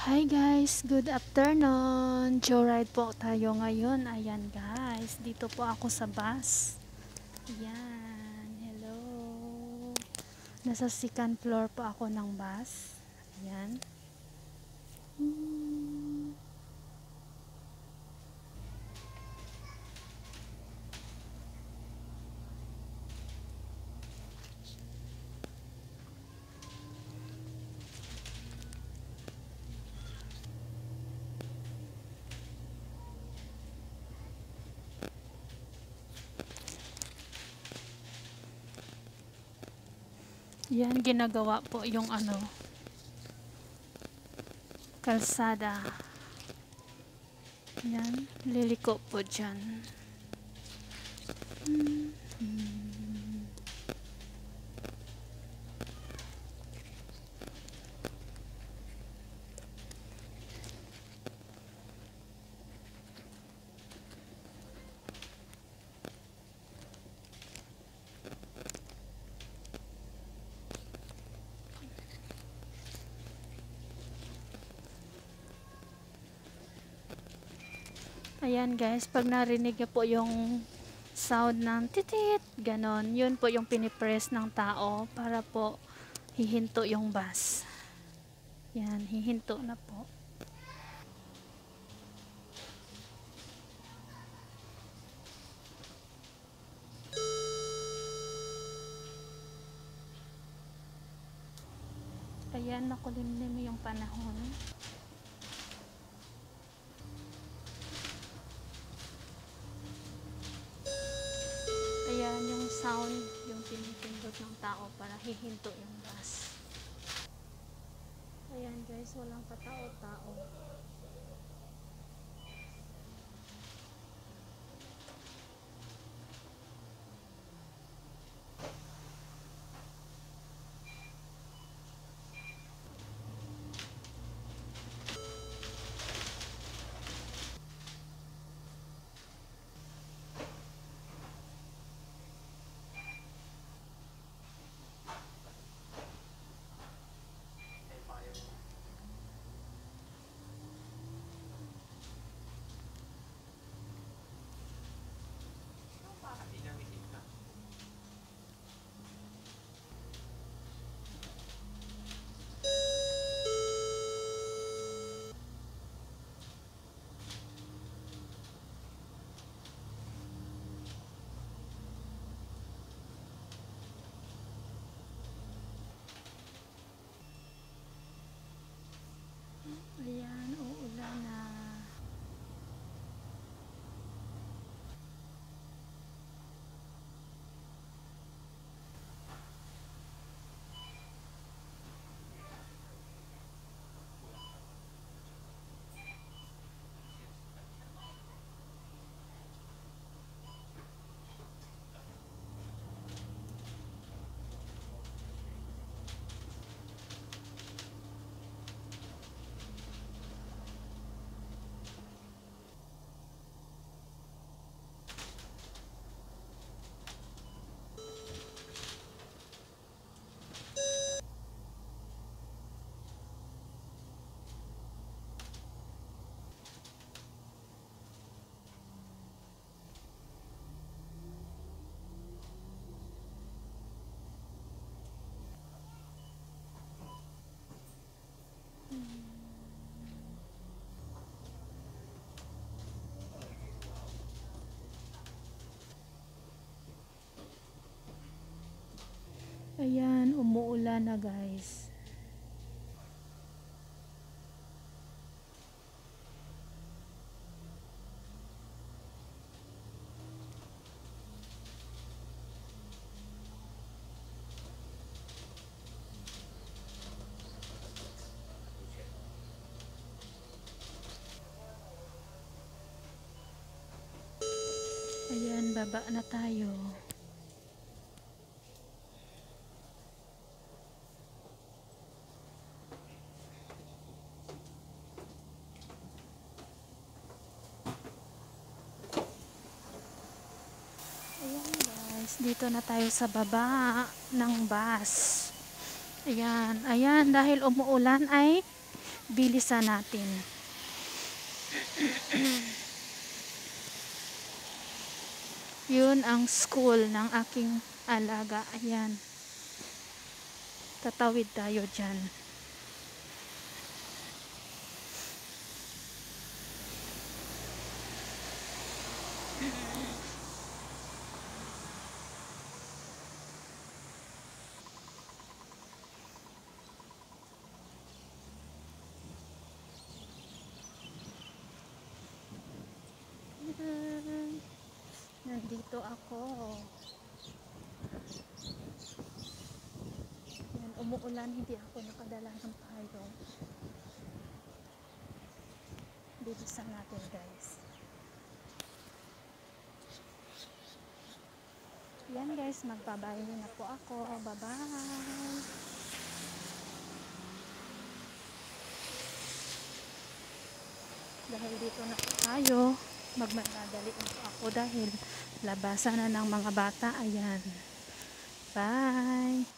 Hi guys, good afternoon. Joyride po tayo ngayon. Ayan guys, dito po ako sa bus. Ayan, hello. Nasa second floor po ako ng bus. Ayan. Hmm. Yan, ginagawa po yung ano, kalsada. Yan, liliko po dyan. Hmm, hmm. Ayan guys, pag narinig niyo po yung sound ng titit, ganon, yun po yung pinipress ng tao para po hihinto yung bus. Yan, hihinto na po. Ayan, nakulimlim yung panahon. Sound, yung pinipindot ng tao para hihinto yung bus. Ayan guys, walang katao-tao. Ayan, umuulan na guys. Ayan, baba na tayo. Ayan guys, dito na tayo sa baba ng bus. Ayan, ayan, dahil umuulan ay bilisan natin. Yun ang school ng aking alaga. Ayan. Tatawid tayo dyan. Ako. Yan, umuulan, hindi ako nakadala ng payong. Bilisan natin guys. Yan guys, magbabahay na po ako. Bye-bye. Dahil dito na tayo, magmamadali ako dahil labasan na ng mga bata. Ayan. Bye.